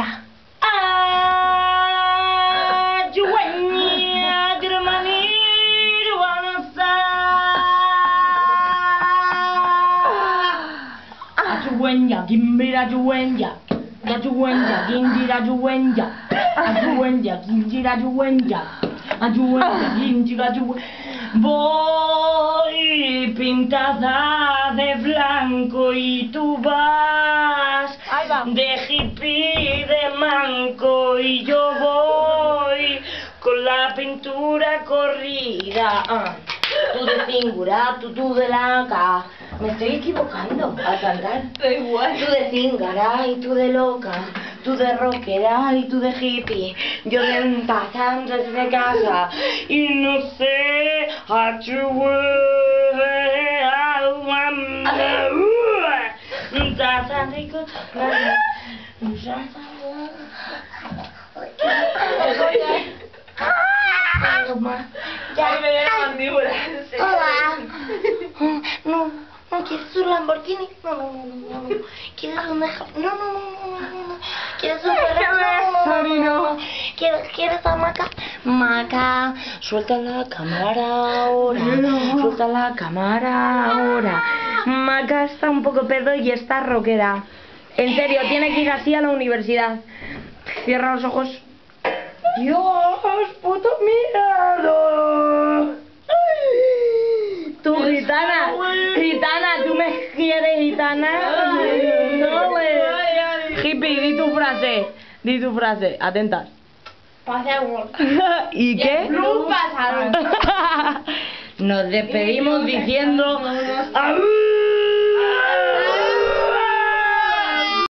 Ya. Germany, Ajuenya, gimbira juenya. Ajuenya, gingira juenya. Ajuenya, gingira juenya. Ajuenya, gingira juenya. Voy pintada de blanco y tú vas de manco y yo voy con la pintura corrida. Ah, Tú de cingura, tú, tú de laca. Me estoy equivocando al cantar. Da igual. Tú de cíngara y tú de loca, tú de rockera y tú de hippie, yo de pasando desde casa y no sé a tu Ya me dio la mandíbula. Hola. No, no quieres un Lamborghini. No, no, no, no. ¿Quieres un No, no, no, no, no, no. ¿Quieres un Ferrari? No, no. ¿Quieres, quieres a Maca? Maca, suelta la cámara ahora. Suelta la cámara ahora. Maca está un poco pedo y está rockera. En serio, tiene que ir así a la universidad. Cierra los ojos. Dios, puto. Ay, Tú, gitana, gitana, ¿tú me quieres, gitana? No, le. Hippie, di tu frase, di tu frase, atentas. Pasemos. ¿Y qué? No pasaron. Nos despedimos diciendo...